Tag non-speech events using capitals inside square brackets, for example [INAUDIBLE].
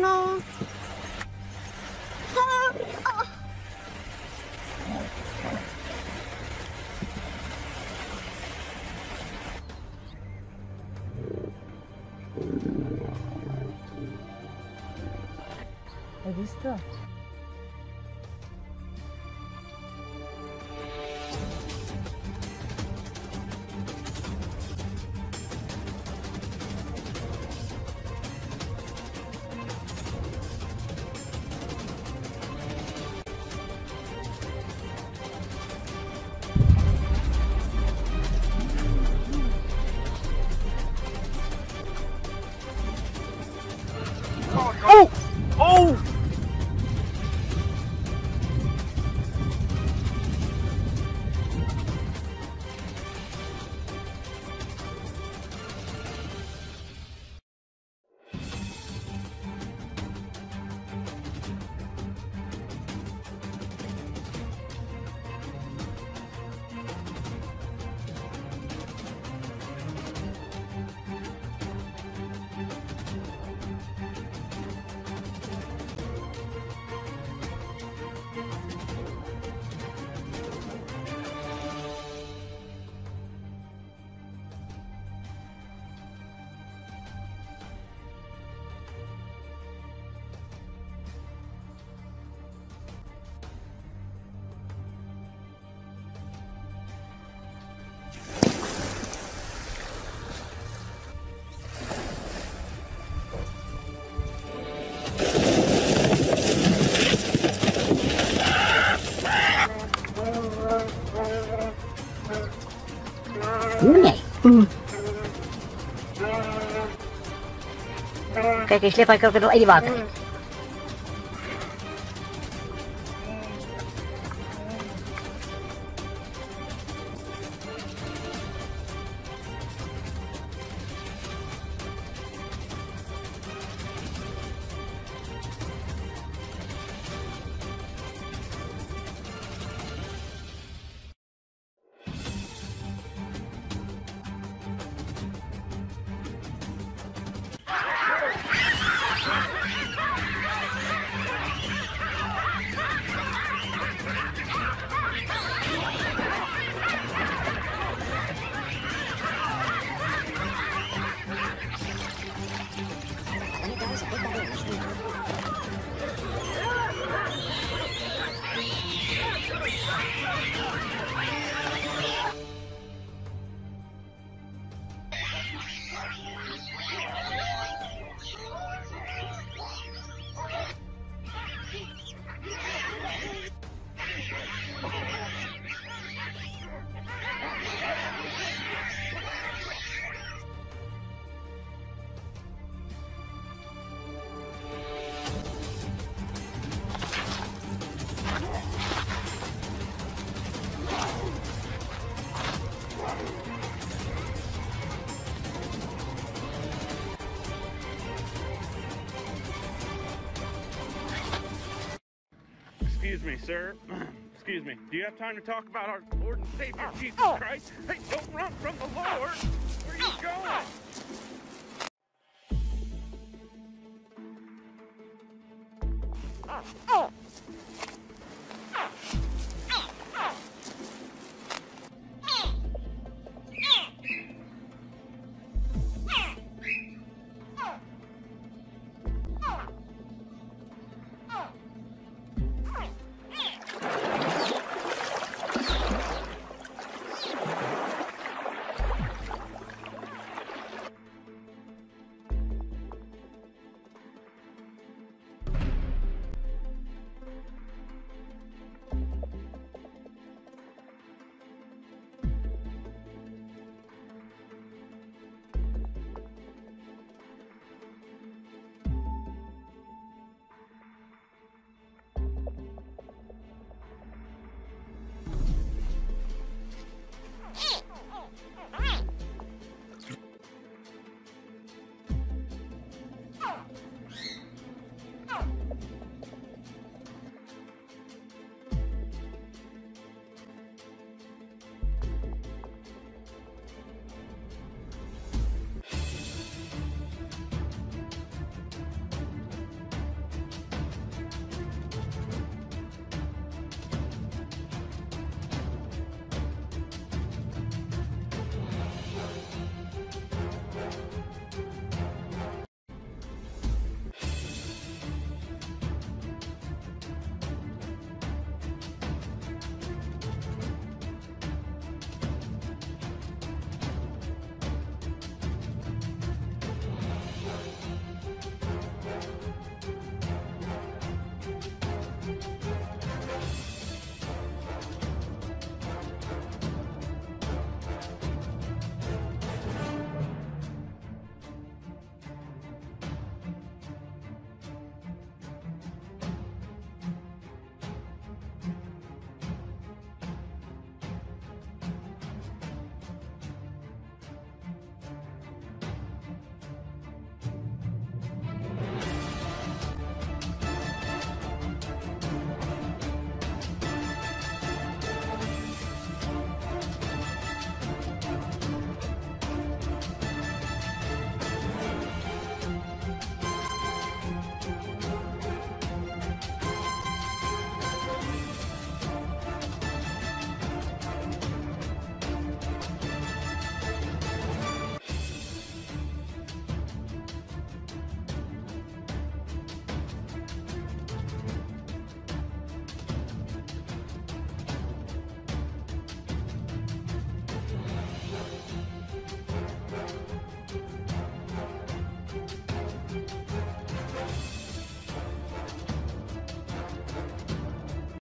personal. Ah, ah. É visto? Slip ik ook nog in die water. Excuse me, sir. [CLEARS THROAT] Excuse me. Do you have time to talk about our Lord and Savior Jesus Christ? Hey, don't run from the Lord. Where are you going?